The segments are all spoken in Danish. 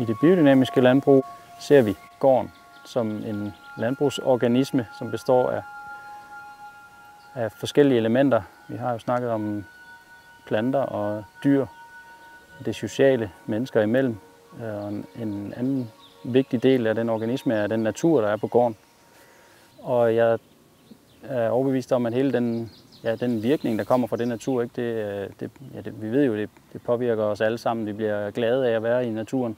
I det biodynamiske landbrug ser vi gården som en landbrugsorganisme, som består af, af forskellige elementer. Vi har jo snakket om planter og dyr, det sociale mennesker imellem. Øh, og en anden vigtig del af den organisme er den natur, der er på gården. Og jeg er overbevist om, at hele den, ja, den virkning, der kommer fra den natur, ikke, det, øh, det, ja, det, vi ved jo, det, det påvirker os alle sammen. Vi bliver glade af at være i naturen.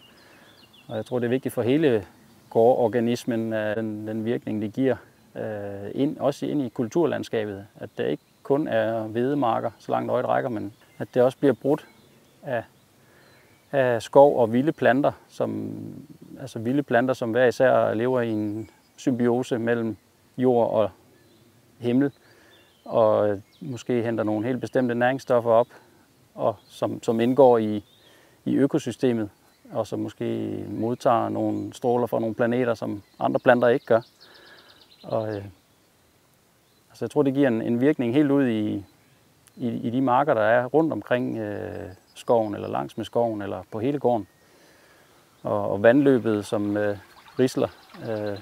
Og jeg tror, det er vigtigt for hele gårdorganismen, øh, den, den virkning, det giver, øh, ind, også ind i kulturlandskabet. At det ikke kun er hvedemarker, så langt øjet rækker, men at det også bliver brudt af, af skov og vilde planter, som, altså vilde planter, som hver især lever i en symbiose mellem jord og himmel, og måske henter nogle helt bestemte næringsstoffer op, og som, som indgår i, i økosystemet, og som måske modtager nogle stråler fra nogle planeter, som andre planter ikke gør. Og, øh, altså jeg tror, det giver en, en virkning helt ud i, i, i de marker, der er rundt omkring øh, skoven, eller langs med skoven, eller på hele gården. Og, og vandløbet, som øh, risler, øh,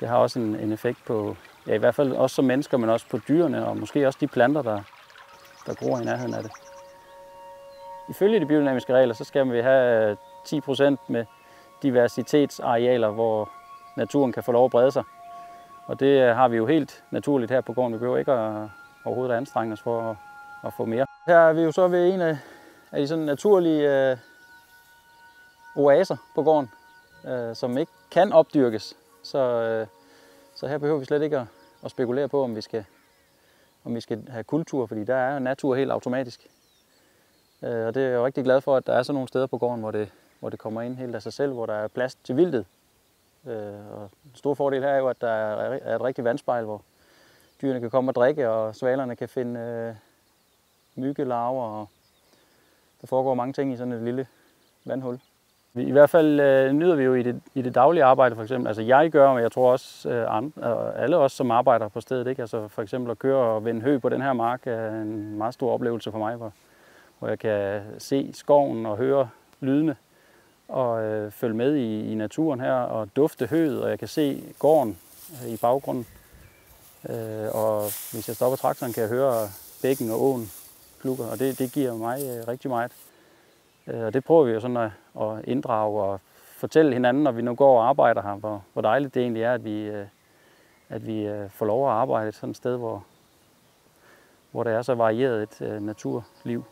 det har også en, en effekt på, ja i hvert fald også som mennesker, men også på dyrene, og måske også de planter, der, der gror i nærheden af det. Ifølge de biodynamiske regler, så skal vi have øh, 10% med diversitetsarealer, hvor naturen kan få lov at brede sig. Og det øh, har vi jo helt naturligt her på gården. Vi behøver ikke at, øh, overhovedet at anstrenge os for at, at få mere. Her er vi jo så ved en af, af de sådan naturlige øh, oaser på gården, øh, som ikke kan opdyrkes. Så, øh, så her behøver vi slet ikke at, at spekulere på, om vi skal om vi skal have kultur, fordi der er natur helt automatisk. Øh, og det er jeg rigtig glad for, at der er sådan nogle steder på gården, hvor det, hvor det kommer ind helt af sig selv, hvor der er plads til vildtet. Øh, og en stor fordel her er jo, at der er et rigtigt vandspejl, hvor dyrene kan komme og drikke, og svalerne kan finde øh, myggelarver, og der foregår mange ting i sådan et lille vandhul. I hvert fald øh, nyder vi jo i det, i det daglige arbejde for eksempel. Altså jeg gør, men jeg tror også øh, andre, alle os, som arbejder på stedet. Ikke? Altså for eksempel at køre og vende hø på den her mark er en meget stor oplevelse for mig, hvor, hvor jeg kan se skoven og høre lydene og øh, følge med i, i naturen her og dufte høet, og jeg kan se gården øh, i baggrunden. Øh, og hvis jeg stopper traktoren, kan jeg høre bækken og åen klukker, og det, det giver mig øh, rigtig meget. Øh, og det prøver vi jo sådan at, at inddrage og fortælle hinanden, når vi nu går og arbejder her, hvor, hvor dejligt det egentlig er, at vi, øh, at vi øh, får lov at arbejde et sådan sted, hvor, hvor der er så varieret et øh, naturliv.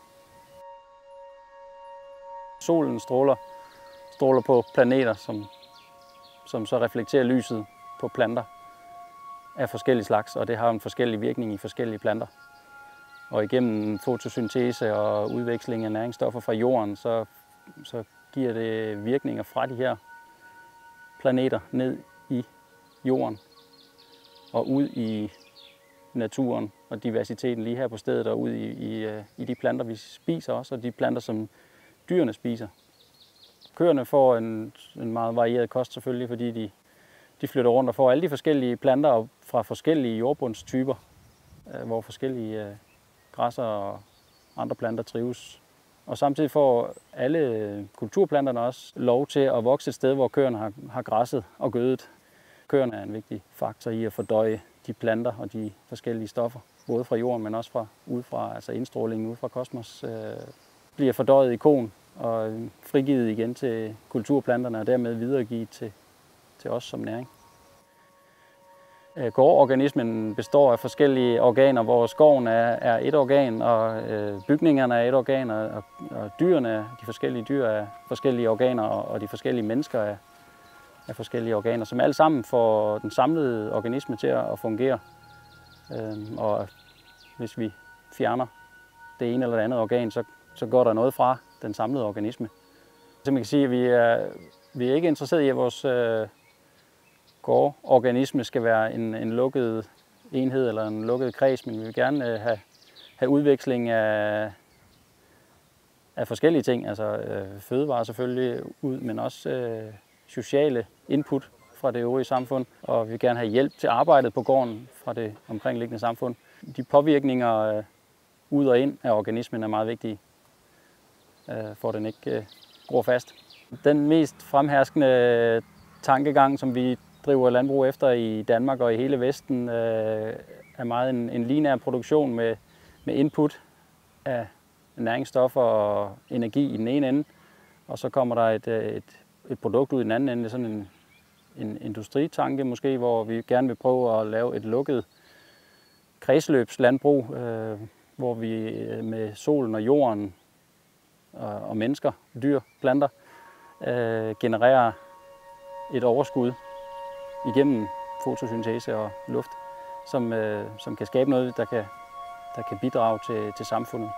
Solen stråler, stråler på planeter, som, som så reflekterer lyset på planter af forskellige slags, og det har en forskellig virkning i forskellige planter. Og igennem fotosyntese og udveksling af næringsstoffer fra jorden, så, så giver det virkninger fra de her planeter ned i jorden og ud i naturen og diversiteten lige her på stedet og ud i, i, øh, i de planter, vi spiser også, og de planter, som dyrene spiser. Køerne får en, en meget varieret kost selvfølgelig, fordi de, de flytter rundt og får alle de forskellige planter fra forskellige jordbundstyper, øh, hvor forskellige øh, græsser og andre planter trives. Og samtidig får alle øh, kulturplanterne også lov til at vokse et sted, hvor køerne har, har græsset og gødet. Køerne er en vigtig faktor i at fordøje de planter og de forskellige stoffer, både fra jorden, men også fra udefra, altså indstrålingen ud fra kosmos, øh, bliver fordøjet i kon og øh, frigivet igen til kulturplanterne og dermed videregivet til, til os som næring. Øh, gårdorganismen består af forskellige organer, hvor skoven er, er et organ, og øh, bygningerne er et organ, og, og, og dyrene, de forskellige dyr er forskellige organer, og, og de forskellige mennesker er, er forskellige organer, som alle sammen får den samlede organisme til at fungere. Øh, og hvis vi fjerner det ene eller det andet organ, så, så går der noget fra den samlede organisme. Så man kan sige, at vi er, vi er ikke interesseret i, at vores øh, gårdorganisme skal være en, en lukket enhed eller en lukket kreds, men vi vil gerne øh, have, have udveksling af, af forskellige ting, altså øh, fødevarer selvfølgelig ud, men også øh, sociale input fra det øvrige samfund, og vi vil gerne have hjælp til arbejdet på gården fra det omkringliggende samfund. De påvirkninger øh, ud og ind af organismen er meget vigtige, Øh, for at den ikke øh, gror fast. Den mest fremherskende øh, tankegang, som vi driver landbrug efter i Danmark og i hele Vesten, øh, er meget en, en linær produktion med, med input af næringsstoffer og energi i den ene ende, og så kommer der et, øh, et, et produkt ud i den anden ende, sådan en, en industritanke måske, hvor vi gerne vil prøve at lave et lukket kredsløbslandbrug, øh, hvor vi med solen og jorden og, og mennesker, dyr, planter, øh, genererer et overskud igennem fotosyntese og luft, som, øh, som kan skabe noget, der kan, der kan bidrage til, til samfundet.